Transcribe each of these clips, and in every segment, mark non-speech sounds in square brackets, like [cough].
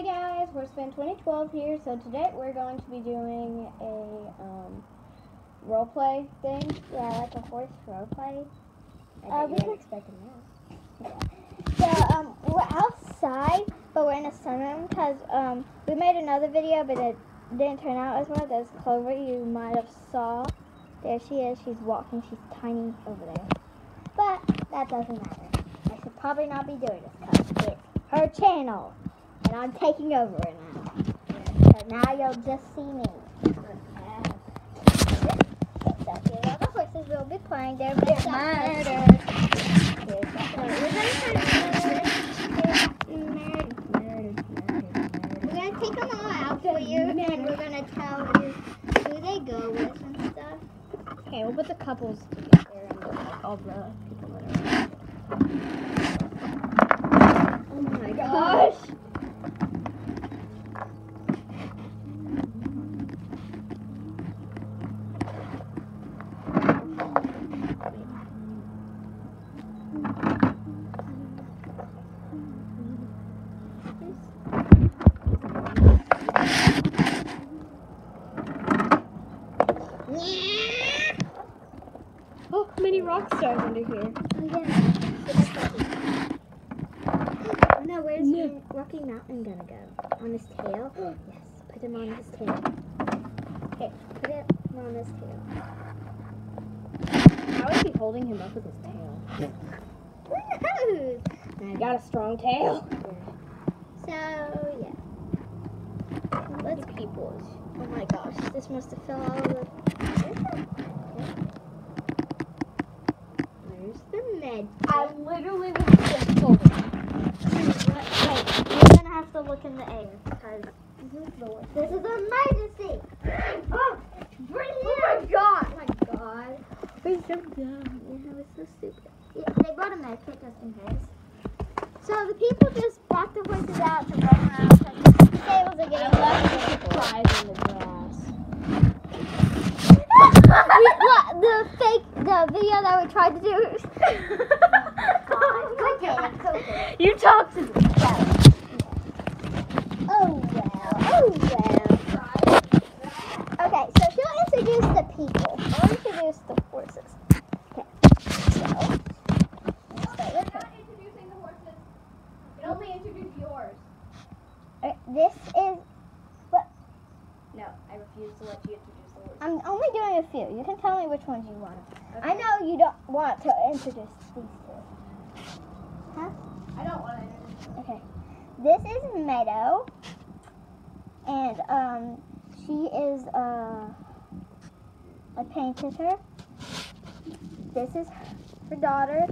Hey guys, Horsefan 2012 here. So today we're going to be doing a um, role play thing. Yeah, like a horse role play. I Uh, we weren't expecting this. So um, we're outside, but we're in a sunroom because um, we made another video, but it didn't turn out as well. There's Clover. You might have saw. There she is. She's walking. She's tiny over there. But that doesn't matter. I should probably not be doing this because it's her channel, and I'm taking over it now. So now you'll just see me. So the horses we'll be playing. Mixed up. Murder. We're gonna take them all out for you, and we're gonna tell you who they go with and stuff. Okay, we'll put the couples together and like all the people that are. Oh my gosh! Oh, many rock stars under here. Oh yeah. Oh no, where's No. the Rocky Mountain gonna go? On his tail? yes, put him on his tail. Okay, put it on his tail. How is he holding him up with his tail? Who knows? Man, got a strong tail. So yeah. Let's people. Oh my gosh, this must have fell all over. Where's the med? I literally was just holding him. Wait, you're gonna have to look in the air because this is an emergency. Oh, bring Oh my god! Oh my god. We're so dumb. Yeah, it's so stupid. Yeah, they brought a med kit just in case. So the people just brought the horses out to run around the stables are getting left. the surprise in the grass. we, look, the fake, the video that we tried to do. [laughs] Oh, okay. You talked to me. Oh well, oh well. Okay, so she'll introduce the people. I'll introduce the horses. Okay, so let's start with her. introducing the horses. You can only introduce yours. Okay, this is. No, I refuse to let you introduce the horses. I'm only doing a few. You can tell me which ones you want. I know you don't want to introduce these two. Huh? I don't want to introduce Okay, this is Meadow, and um, she is uh, I painted her. This is her daughter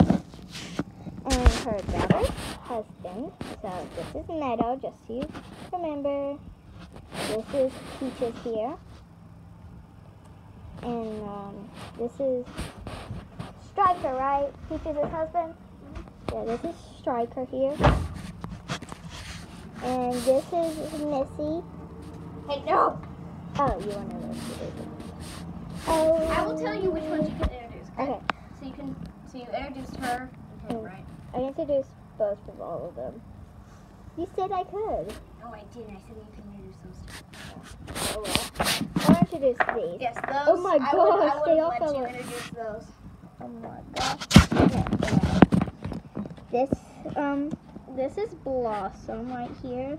and her daughter's husband. So this is Meadow, just so you remember. This is Peaches here, and um, this is Striker, right? Peaches' husband. Yeah, this is Striker here. And this is Missy. Hey, no! Oh, you want to know? Oh. I will tell you which ones you can introduce. Okay. Okay, So you can. So you introduced her. Okay, Mm. right. I introduced both of all of them. You said I could. No, I didn't. I said you can introduce those. Oh well. Introduce these. Yes, those. Oh my I gosh, would they all let fell you off. introduce those. Oh my gosh. Okay, this um this is Blossom right here.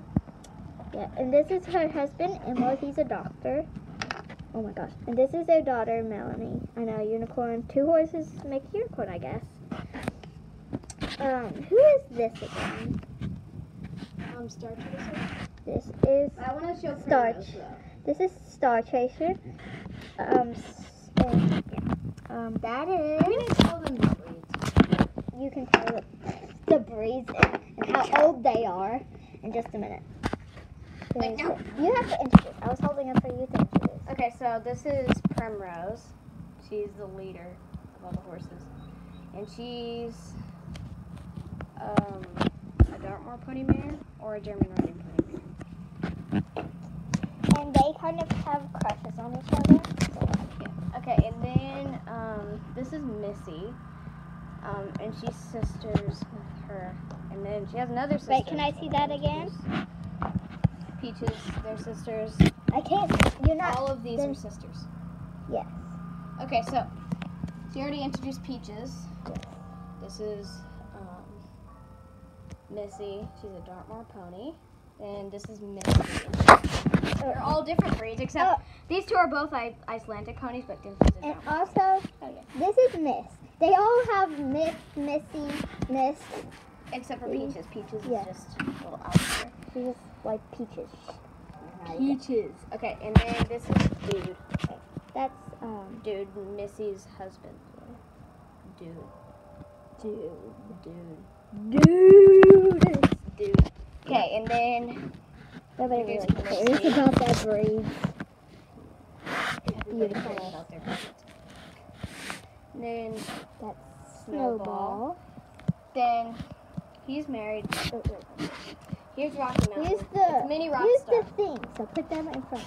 Yeah, and this is her husband, Emma. He's a doctor. Oh my gosh. And this is their daughter, Melanie. I know, unicorn. Two horses make a unicorn, I guess. Um, who is this again? Um, Star Chaser. This is I want to show Star Primrose, Ch- though. This is Star Chaser. Um, and, yeah. um, that is. I'm gonna tell them the breeds. you can tell the, the breeds and, and how old they are in just a minute. Wait, no. You have to introduce. I was holding up for you to introduce. Okay, so this is Primrose. She's the leader of all the horses, and she's um, a Dartmoor pony mare or a German riding pony mare. And they kind of have crushes on each other. Okay, and then um, this is Missy, um, and she's sisters with her, and then she has another sister. Wait, can I see that again? Peaches, they're sisters. I can't. You're not. All of these are sisters. Yes. Okay, so she already introduced Peaches. This is um, Missy. She's a Dartmoor pony. And this is Missy. They're all different breeds, except Oh. these two are both I- Icelandic ponies, but these And also, this is Miss. They all have Miss, Missy, Miss. Except for Peaches. Peaches Yeah. is just a little out there. She's just like peaches. Peaches. Okay, and then this is Dude. That's um. Dude, Missy's husband. Dude. Dude. Dude. Dude. Dude. Okay, and then Nobody really cares about that breed. everybody Beautiful. cares about their pets. And then That's Snowball. Then he's married. Oh, wait. Here's Rocky Mountain. Here's It's the mini rock here's star. the thing. So put them in front.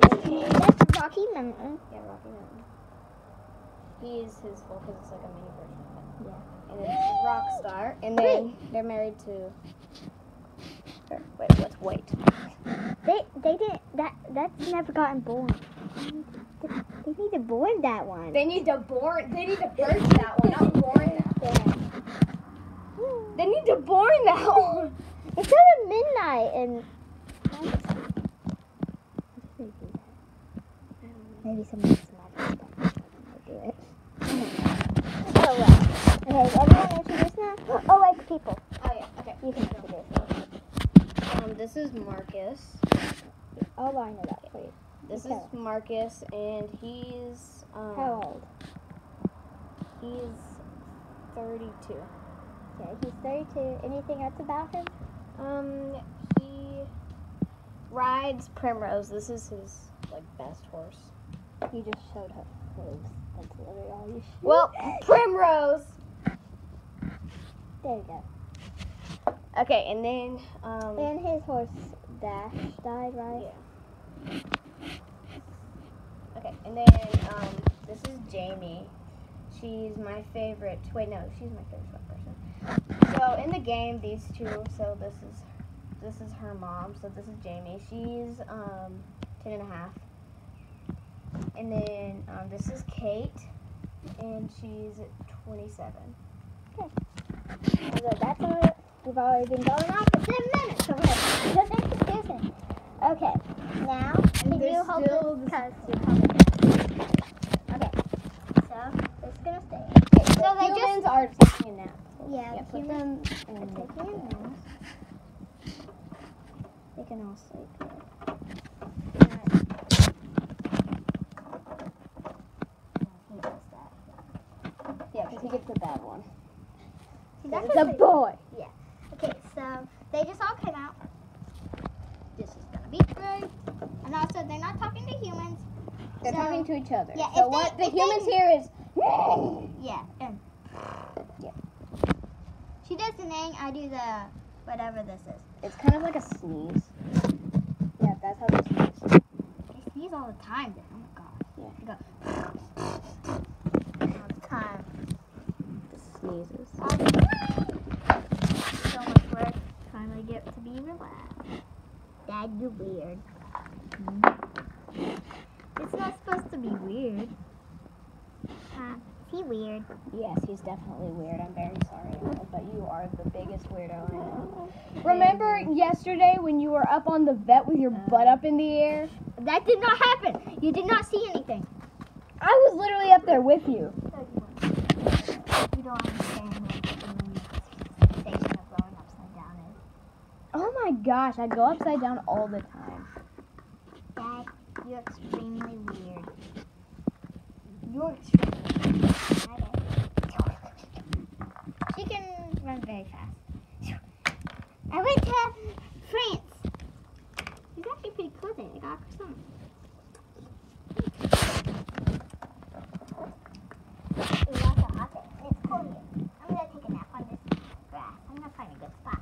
That's Rocky Mountain. Yeah, Rocky Mountain. He's his full because it's like a mini version of it. Yeah. And then is Rockstar. And then they're married to. Her. Wait, what's White? They they didn't that that's never gotten born. They need to born that one. They need to born. They need to birth that one, not born that. They need to born that one. It's at midnight and maybe someone else might do it. Oh well. Okay, everyone introduce now? Oh wait, people. Oh yeah. Okay. You can introduce. Um, this is Marcus. I'll line it up for. This Okay. is Marcus, and he's um, How old? he's thirty-two. Okay, he's 32. Anything else about him? Um, he rides Primrose. This is his like best horse. You just showed her hooves. That's literally all you showed. Well, Primrose. there you go. Okay, and then um, And his horse Dash died, right? Yeah. Okay, and then um, this is Jamie. She's my favorite. Wait, no, she's my favorite person. So in the game, these two. So this is this is her mom. So this is Jamie. She's um, ten and a half. And a half. And then um, this is Kate, and she's twenty-seven. So that's all. Already been going on for 10 minutes already. Just introducing. Okay, now can they're you hold this? the- Cause you're coming. Okay, so it's gonna stay. So they just are taking a nap. yeah, Yeah, put humans them are taking a nap. They can all sleep. He does that. Yeah, because he gets the bad one. See, that's It's what a they- boy. Okay, so they just all came out. This is gonna be great. And also, they're not talking to humans. They're So- talking to each other. Yeah, so what they- the if they- humans hear is. [laughs] Yeah. And Yeah. She does the name. I do the whatever this is. It's kind of like a sneeze. Yeah, that's how they sneeze. They sneeze all the time. Then. Oh my god. Yeah. They go [laughs] all the time. The sneezes. So much work. Finally get to be relaxed. That'd be weird. It's not supposed to be weird. Huh? Is he weird? Yes, he's definitely weird. I'm very sorry, Emma, but you are the biggest weirdo I know. Remember yesterday when you were up on the vet with your butt up in the air? That did not happen. You did not see anything. I was literally up there with you. You don't understand what the sensation of going upside down is. Oh my gosh, I go upside down all the time. Dad, you're extremely weird. You're. She can run very fast. I went to France. It's actually pretty cool there. I got a croissant. It's also hot there. and It's cool here. I'm gonna take a nap on this grass. I'm gonna find a good spot.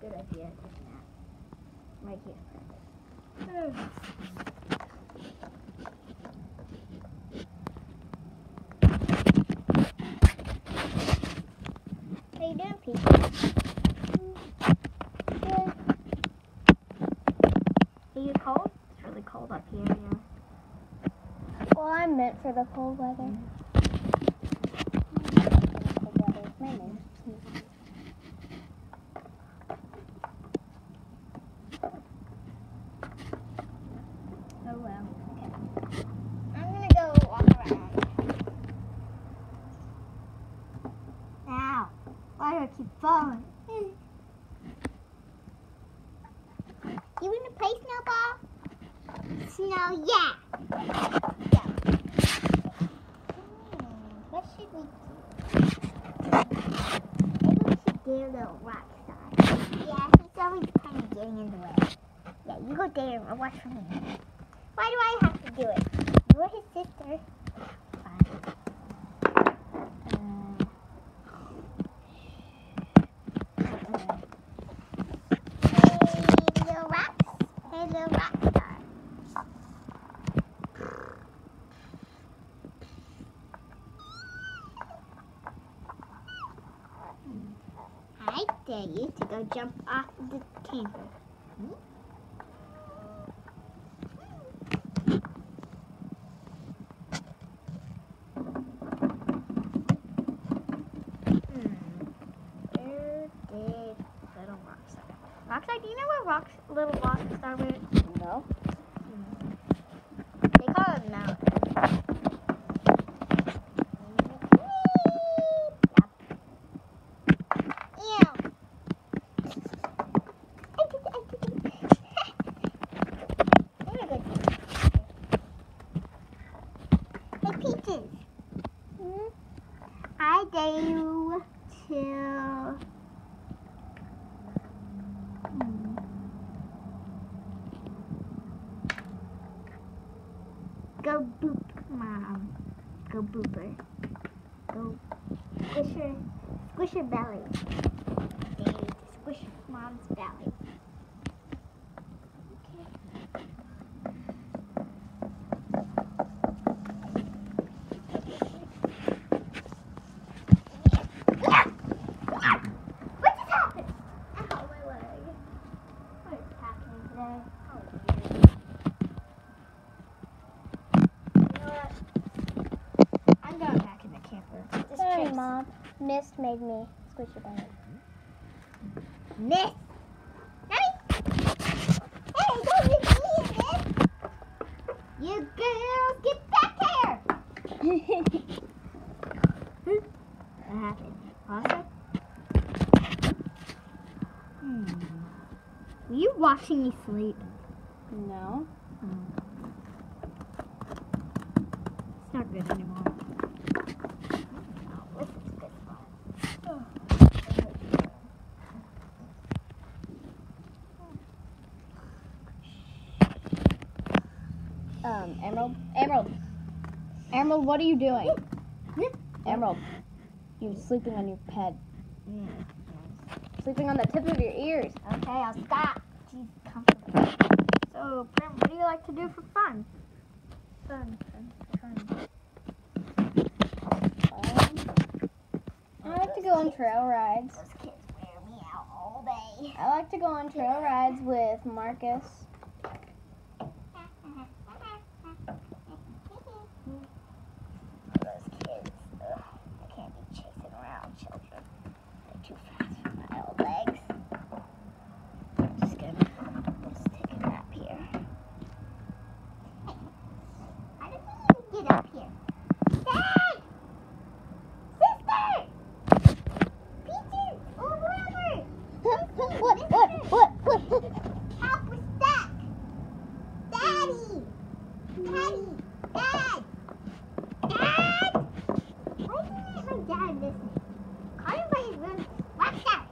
Good idea. Take a nap. Right here. Well, I meant for the cold weather. Mm-hmm. Cold weather. My name. Oh well. I'm gonna go walk around. Ow. Why do I keep falling? You wanna play snowball? Snow, yeah. What should we do? Maybe we should do a little rock slide. Yeah, he's always kind of getting in the way. Yeah, you and watch for me. Why do I have to do it? You're his sister. Fine. I dare you to go jump off the camper. Hmm. Where did little Rockstar? Rockstar, do you know where Rocks, little Rockstar went? No. They call it mountain. Ew. Peaches. I dare you to. Hmm. Go boop, mom. Go booper. Go squish her, squish her belly. To squish mom's belly. What just happened? Ow, my leg. What is happening today? Oh, dear. You know what? I'm going back in the camper. This Sorry, trip's- Mom. Mist made me squish your belly. Miss. You girls, get back here. [laughs] What happened? Pasta? Hmm. Were you watching me sleep? no. It's not good anymore. Oh, this is a good spot. Um, Emerald. Emerald. Emerald, what are you doing? Emerald. You're sleeping on your head. Sleeping on the tips of your ears. Okay, I'll stop. She's comfortable. So, Prim, what do you like to do for fun? Fun, fun, fun. Um, I like to go on trail rides. Those kids wear me out all day. I like to go on trail rides with Marcus. Those kids, ugh, I can't be chasing around children. They're too fast for my old legs. I'm just gonna let's take a nap here. Hey, how did we even get up here? Dad! Sister! Peaches! Or whoever! what? What? What? What? Help, we're stuck! Daddy! Daddy! Dad! Dad! Why isn't my dad listening? Call him by his room. Watch out!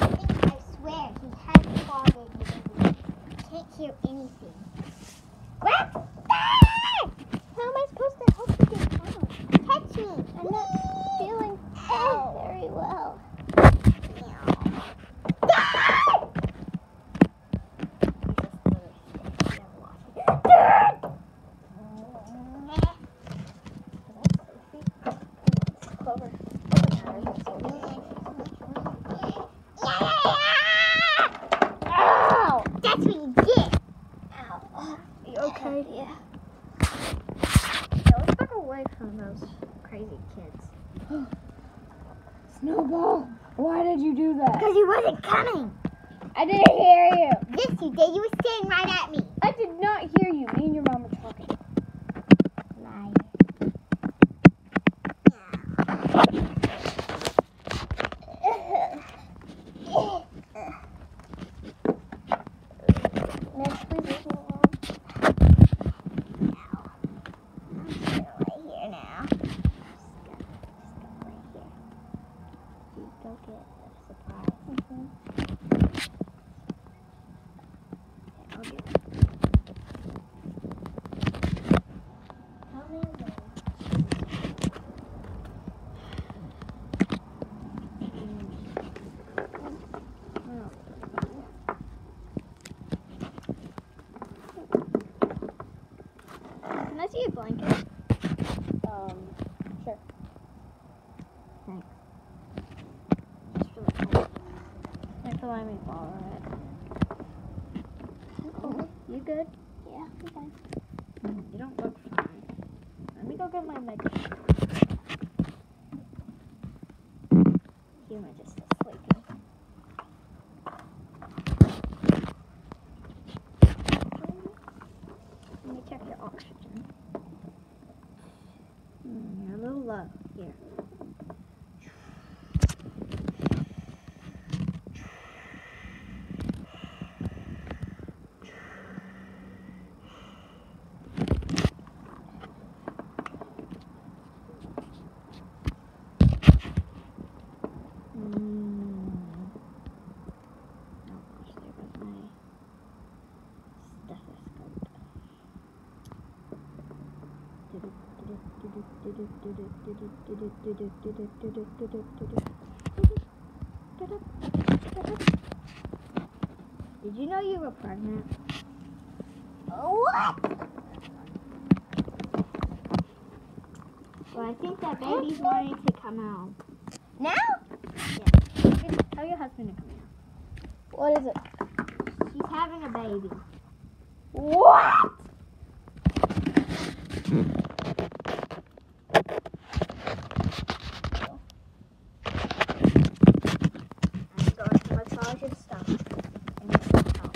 I think I swear he has called it because he can't hear anything. What? Dad! How am I supposed to help you get down? Catch me! I'm not feeling Ow. very well. Walk away from those crazy kids. Why did you do that? Because he wasn't coming. I didn't hear you. Yes, you did. You were staring right at me. I did not hear you. Me and your mom were talking. Liar. Next, please. Right here now. Just go, just go right here. You go get the surprise. I'll get Tell me when. Can I see a blanket? Um, sure. Thanks. Just for the cold. Me borrow it. Oh, You good? yeah, I'm fine. You don't look fine. Let me go get my medicine. Huma just sleeping. Let me check your oxygen. Hmm, you're a little low. Here. Mm. Oh gosh, there goes my stethoscope. Did you know you were pregnant? What? Well, I think that baby's wanting to come out. Now? Yeah. Tell your husband to come out. What is it? She's having a baby. What? I'm going to massage his stomach. And it's gonna help.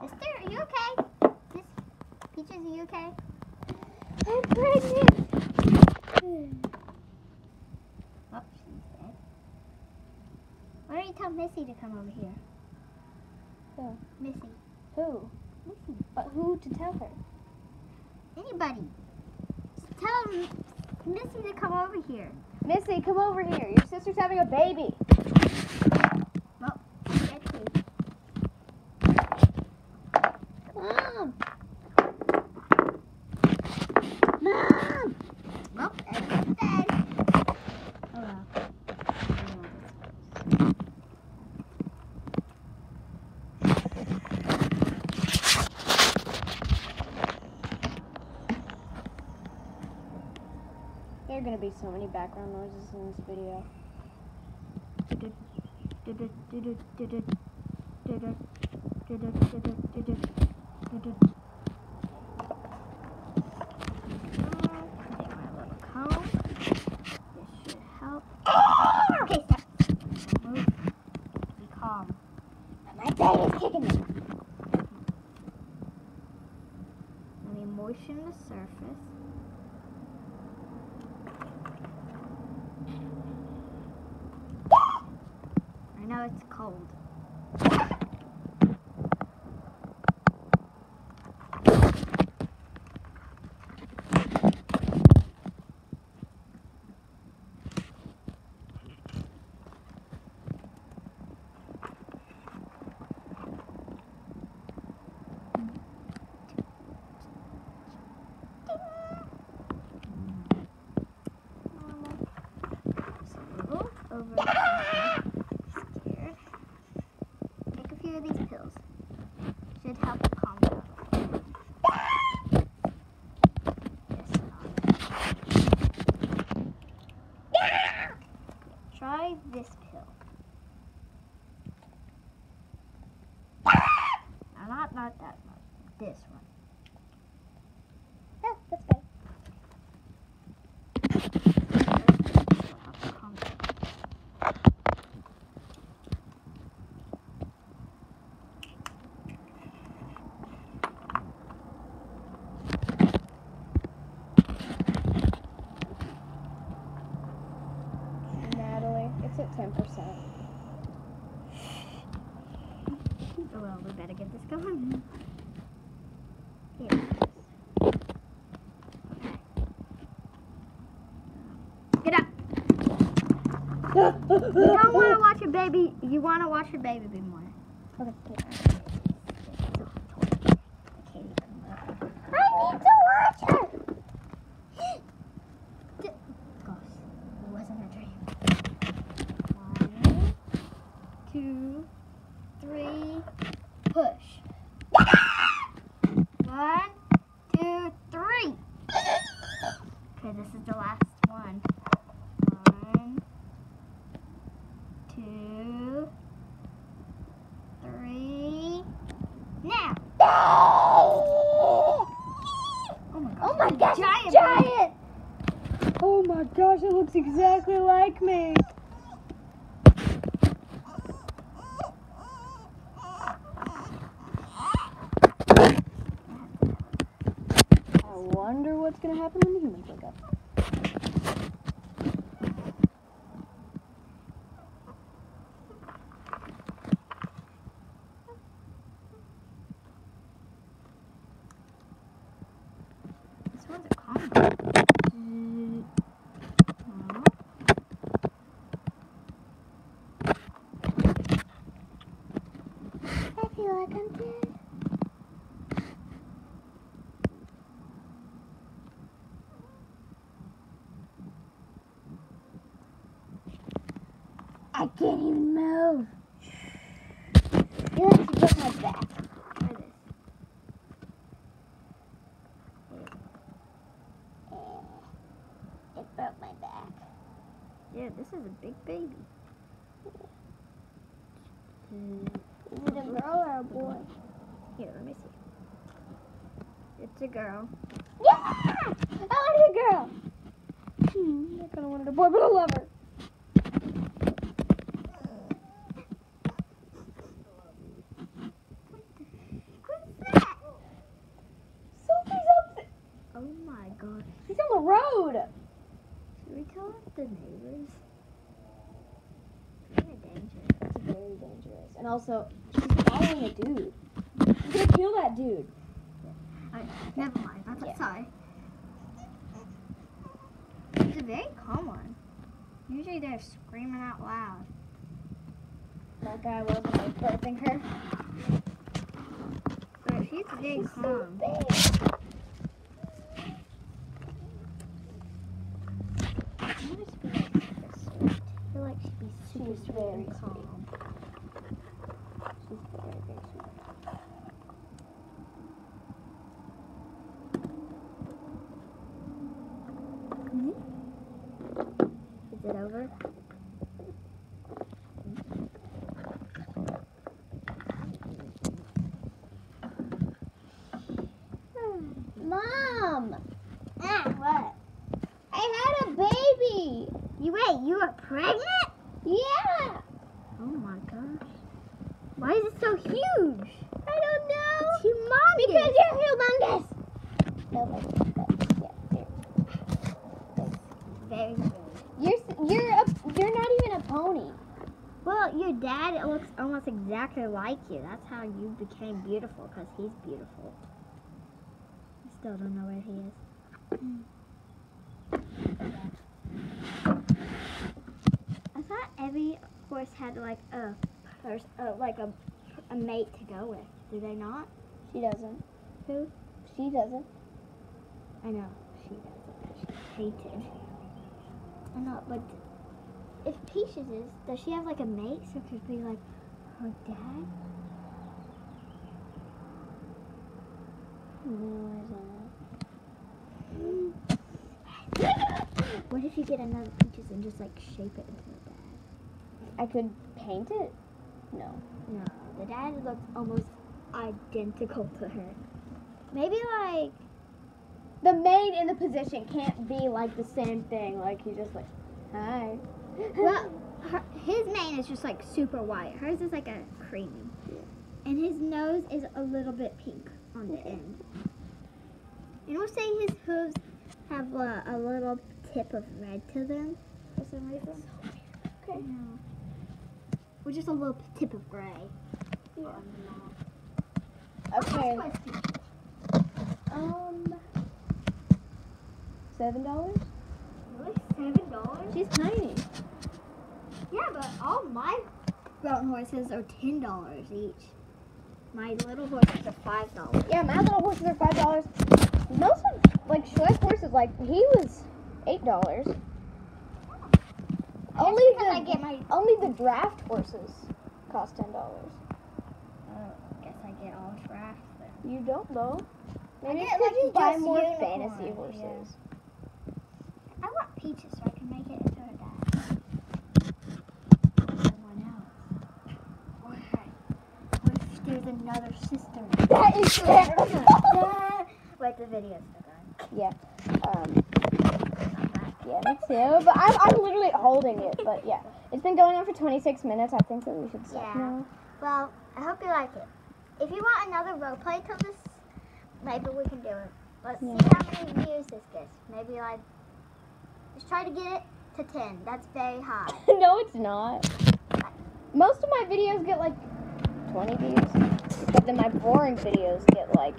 Sister, are you okay? This, Peaches, are you okay? I'm pregnant. Oh, she's dead. Why don't you tell Missy to come over here? Who? Missy. Who? Missy. But who to tell her? Anybody. Just tell Missy to come over here. Missy, come over here. Your sister's having a baby. Well, dead too. Mom. Mom! Well, everyone's dead. Oh well. There are gonna be so many background noises in this video. Okay, stop. Be calm. My baby's kicking me. Let me moisten the surface. I know it's cold. Swivel over the Scared. Take a few of these pills. Should help you calm down. Yes, Try this pill. this one. Yeah, that's fine. Natalie, it's at 10%. Well, we better get this going. Here it is. Okay. Get up. You don't want to watch your baby. You want to watch your baby be more. Okay. Katie, come up. I need to watch her. Gosh, it wasn't a dream. One, two, three, push. One, two, three. Okay, this is the last one. One, two, three. Now. Oh my gosh. Oh my it's a gosh, giant. it's giant. Oh my gosh, it looks exactly like me. I wonder what's gonna happen when the humans wake up. This one's a common. I feel like I'm dead. I can't even move. You have to get my back. It broke my back. Yeah, this is a big baby. Is it a girl or a boy? Here, let me see. It's a girl. Yeah! I want a girl. Hmm, I kinda wanted a boy, but I love her. What's that? Sophie's up there. Oh my god. He's on the road. The neighbors? Kind of dangerous. It's very dangerous. And also, she's following a dude. She's gonna kill that dude. Alright, never mind. That's Yeah. sorry. It's a very calm one. Usually they're screaming out loud. That guy wasn't like birthing her. But she's very She's so calm. big. I want to be like super sweet. I feel like she'd be super She's sweet very and sweet. calm. She's very, very sweet. Mm-hmm. Is it over? Mom! Ah, what? I had a baby! You wait, you are pregnant? Yeah! Oh my gosh. Why is it so huge? I don't know! It's humongous. Because you're humongous! No, like, but, yeah, very big. you're, you're, you're, a, you're not even a pony. Well, your dad looks like you. That's how you became beautiful, because he's beautiful. I still don't know where he is. I thought every horse had like a uh, like a a mate to go with. Do they not? She doesn't. Who? She doesn't. I know she doesn't. She's hated. I know, but if Peaches is, does she have like a mate? So it could be like her dad. No. What if you get another Peaches and just like shape it into a dad? I could paint it? No. No, the dad looks almost identical to her. Maybe like The maid in the position can't be like the same thing. Like he's just like, hi. well, [laughs] her, his mane is just like super white. Hers is like a creamy, and his nose is a little bit pink on the end. And we'll say his hooves have a, a little tip of red to them for some reason. Okay. No. Or just a little tip of gray. Okay. Um. Seven dollars. Really? Seven dollars? She's tiny. Yeah, but all my brown horses are ten dollars each. My little horses are five dollars. Yeah, my little horses are five dollars. Most of like Schleich horses, like he was eight dollars. Only because I the get my. only the draft horses cost ten dollars. Uh, guess I get all draft then. You don't though. Maybe get, it's 'cause like, you buy more unicorn, fantasy yeah. horses. I want peaches so I can make it into her dad. Someone else. What? What if there's another sister? That is [laughs] terrible. [laughs] Wait, the video's still going. yeah. Um. Yeah, me too. But I'm, I'm literally holding it. But yeah, it's been going on for 26 minutes. I think that we should stop Yeah. now. Well, I hope you like it. If you want another role play till this, maybe we can do it. Let's see how many views this gets. Maybe like, let's try to get it to 10. That's very high. [laughs] no, it's not. Most of my videos get like 20 views. But then my boring videos get like.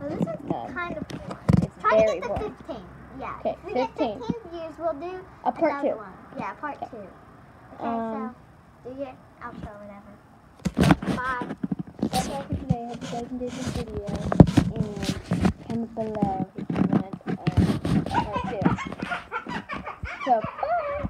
Well, this is kind of boring. It's Try very to get the 15. Boring. Yeah. Okay, 15. 15 views, we'll do a part two. One. Yeah, part two. Okay, um, so do your outro, whatever. Bye. That's all for today. Hope you guys enjoyed this video. And comment below if you want uh, part two. So, bye.